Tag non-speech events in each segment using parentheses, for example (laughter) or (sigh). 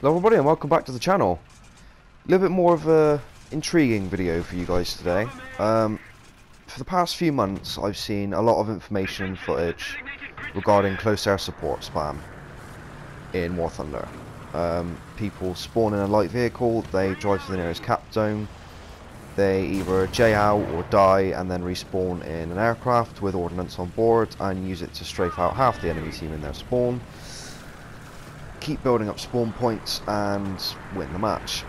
Hello everybody and welcome back to the channel. A little bit more of a intriguing video for you guys today. Um, for the past few months I've seen a lot of information and footage regarding close air support spam in War Thunder. Um, people spawn in a light vehicle, they drive to the nearest cap zone, they either J out or die and then respawn in an aircraft with ordnance on board and use it to strafe out half the enemy team in their spawn keep building up spawn points and win the match.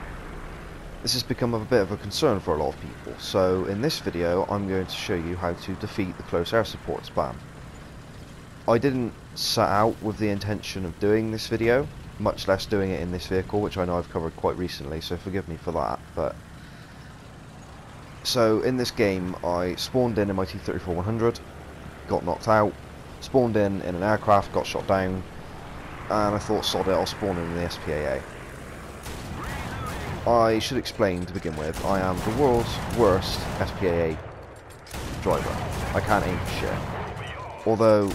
This has become a bit of a concern for a lot of people, so in this video I'm going to show you how to defeat the close air support spam. I didn't set out with the intention of doing this video, much less doing it in this vehicle, which I know I've covered quite recently, so forgive me for that, but... So, in this game, I spawned in in my T-34-100, got knocked out, spawned in in an aircraft, got shot down, and I thought, sod it, I'll spawn in the SPAA. I should explain to begin with, I am the world's worst SPAA driver. I can't aim for shit. Although,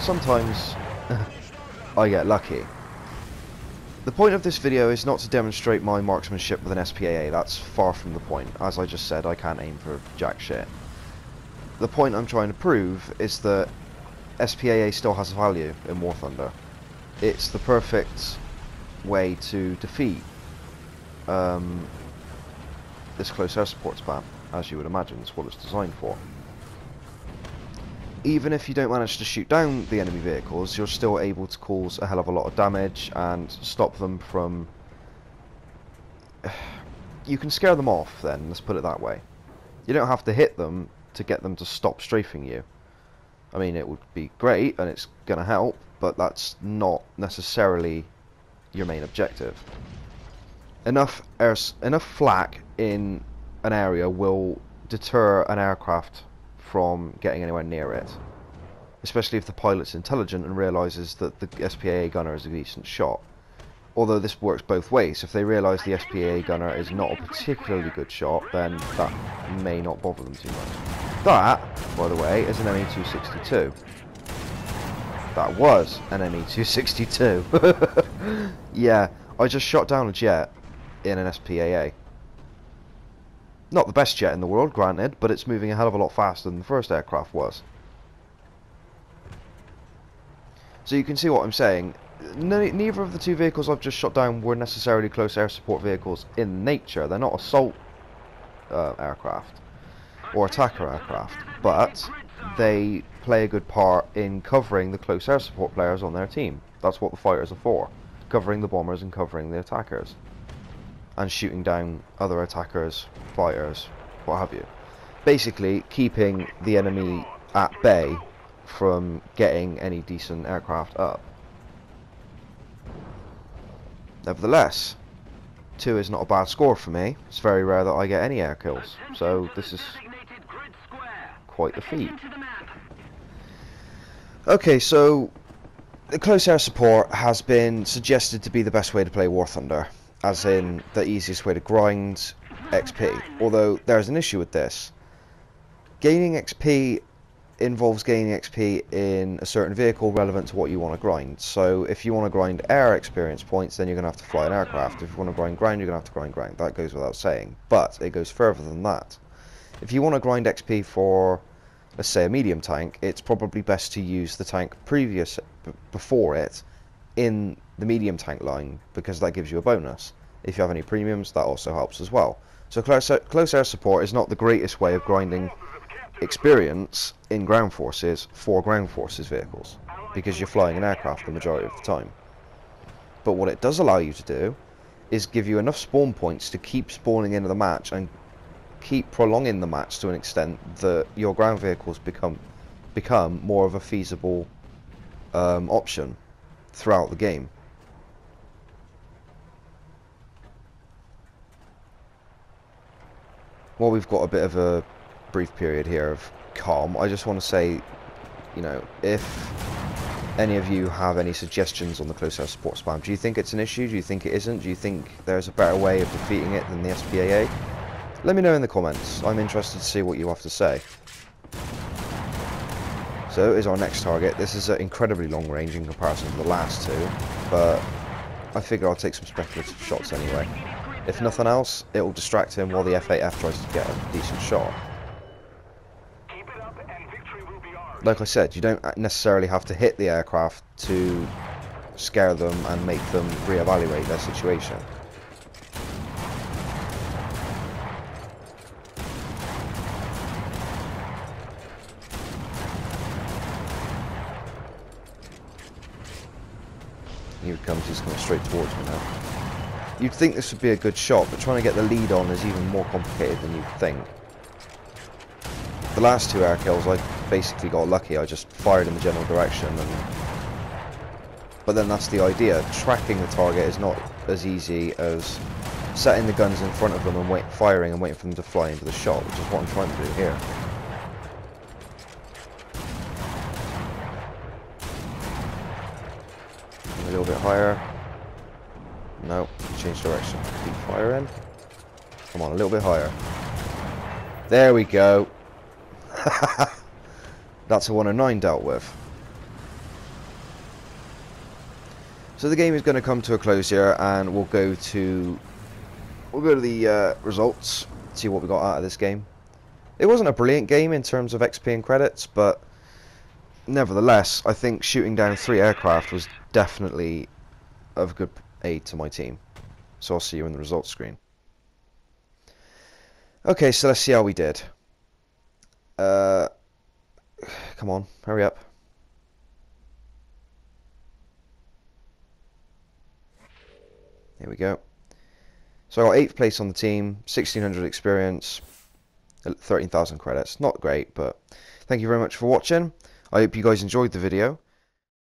sometimes (laughs) I get lucky. The point of this video is not to demonstrate my marksmanship with an SPAA, that's far from the point. As I just said, I can't aim for jack shit. The point I'm trying to prove is that SPAA still has value in War Thunder it's the perfect way to defeat um, this close air support spam, as you would imagine, it's what it's designed for. Even if you don't manage to shoot down the enemy vehicles, you're still able to cause a hell of a lot of damage and stop them from... (sighs) You can scare them off then, let's put it that way. You don't have to hit them to get them to stop strafing you. I mean, it would be great and it's going to help, but that's not necessarily your main objective. Enough air, enough flak in an area will deter an aircraft from getting anywhere near it. Especially if the pilot's intelligent and realizes that the SPAA gunner is a decent shot. Although this works both ways. If they realize the SPAA gunner is not a particularly good shot, then that may not bother them too much. That, by the way, is an ME-262. That was an ME-262. (laughs) yeah, I just shot down a jet in an SPAA. Not the best jet in the world, granted, but it's moving a hell of a lot faster than the first aircraft was. So you can see what I'm saying. neither of the two vehicles I've just shot down were necessarily close air support vehicles in nature. They're not assault uh, aircraft or attacker aircraft, but they play a good part in covering the close air support players on their team. That's what the fighters are for. Covering the bombers and covering the attackers. And shooting down other attackers, fighters, what have you. Basically, keeping the enemy at bay from getting any decent aircraft up. Nevertheless, 2 is not a bad score for me. It's very rare that I get any air kills. So this is quite the feat. Okay, so the close air support has been suggested to be the best way to play War Thunder, as in the easiest way to grind XP. Although there's an issue with this. Gaining XP involves gaining XP in a certain vehicle relevant to what you want to grind. So if you want to grind air experience points, then you're going to have to fly an aircraft. If you want to grind ground, you're going to have to grind ground. That goes without saying. But it goes further than that. If you want to grind XP for say a medium tank, it's probably best to use the tank previous before it in the medium tank line because that gives you a bonus. If you have any premiums, that also helps as well. So close, uh, close air support is not the greatest way of grinding experience in ground forces for ground forces vehicles because you're flying an aircraft the majority of the time. But what it does allow you to do is give you enough spawn points to keep spawning into the match and keep prolonging the match to an extent that your ground vehicles become become more of a feasible um, option throughout the game. Well, we've got a bit of a brief period here of calm, I just want to say, you know, if any of you have any suggestions on the close air support spam, do you think it's an issue? Do you think it isn't? Do you think there's a better way of defeating it than the SPAA? Let me know in the comments. I'm interested to see what you have to say. So is our next target. This is an incredibly long range in comparison to the last two, but I figure I'll take some speculative shots anyway. If nothing else, it'll distract him while the F8F tries to get a decent shot. Like I said, you don't necessarily have to hit the aircraft to scare them and make them reevaluate their situation. Here he comes, he's coming straight towards me now. You'd think this would be a good shot, but trying to get the lead on is even more complicated than you'd think. The last two air kills, I basically got lucky. I just fired in the general direction. And... But then that's the idea. Tracking the target is not as easy as setting the guns in front of them and wait, firing and waiting for them to fly into the shot, which is what I'm trying to do here. A little bit higher. No, change direction. Keep firing. Come on, a little bit higher. There we go. (laughs) That's a 109 dealt with. So the game is going to come to a close here, and we'll go to we'll go to the uh, results, see what we got out of this game. It wasn't a brilliant game in terms of XP and credits, but nevertheless, I think shooting down three aircraft was definitely of good aid to my team. So I'll see you in the results screen. Okay, so let's see how we did. Uh, come on, hurry up. Here we go. So I got 8th place on the team, 1600 experience, 13,000 credits. Not great, but thank you very much for watching. I hope you guys enjoyed the video.